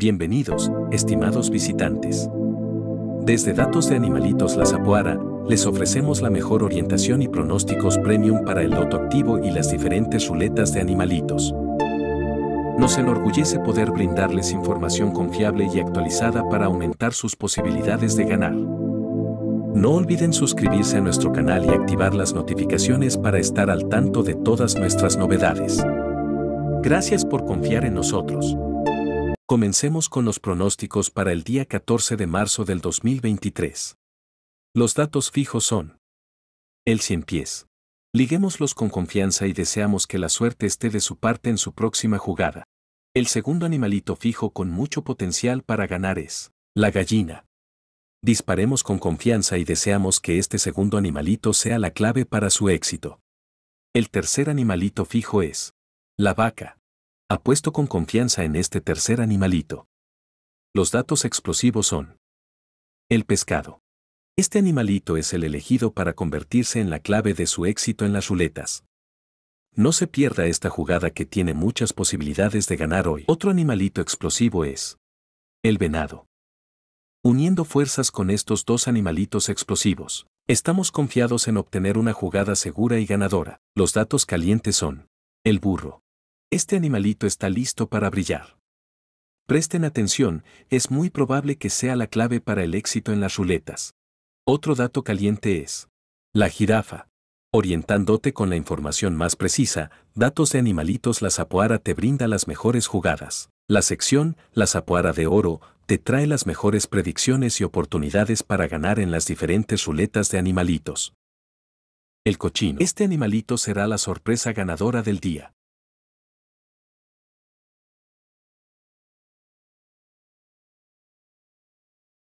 Bienvenidos, estimados visitantes. Desde Datos de Animalitos La Zapuara, les ofrecemos la mejor orientación y pronósticos premium para el loto activo y las diferentes ruletas de animalitos. Nos enorgullece poder brindarles información confiable y actualizada para aumentar sus posibilidades de ganar. No olviden suscribirse a nuestro canal y activar las notificaciones para estar al tanto de todas nuestras novedades. Gracias por confiar en nosotros. Comencemos con los pronósticos para el día 14 de marzo del 2023. Los datos fijos son el 100 pies. Liguémoslos con confianza y deseamos que la suerte esté de su parte en su próxima jugada. El segundo animalito fijo con mucho potencial para ganar es la gallina. Disparemos con confianza y deseamos que este segundo animalito sea la clave para su éxito. El tercer animalito fijo es la vaca. Apuesto con confianza en este tercer animalito. Los datos explosivos son el pescado. Este animalito es el elegido para convertirse en la clave de su éxito en las ruletas. No se pierda esta jugada que tiene muchas posibilidades de ganar hoy. Otro animalito explosivo es el venado. Uniendo fuerzas con estos dos animalitos explosivos, estamos confiados en obtener una jugada segura y ganadora. Los datos calientes son el burro. Este animalito está listo para brillar. Presten atención, es muy probable que sea la clave para el éxito en las ruletas. Otro dato caliente es la jirafa. Orientándote con la información más precisa, Datos de Animalitos La Zapoara te brinda las mejores jugadas. La sección La Zapoara de Oro te trae las mejores predicciones y oportunidades para ganar en las diferentes ruletas de animalitos. El cochino. Este animalito será la sorpresa ganadora del día.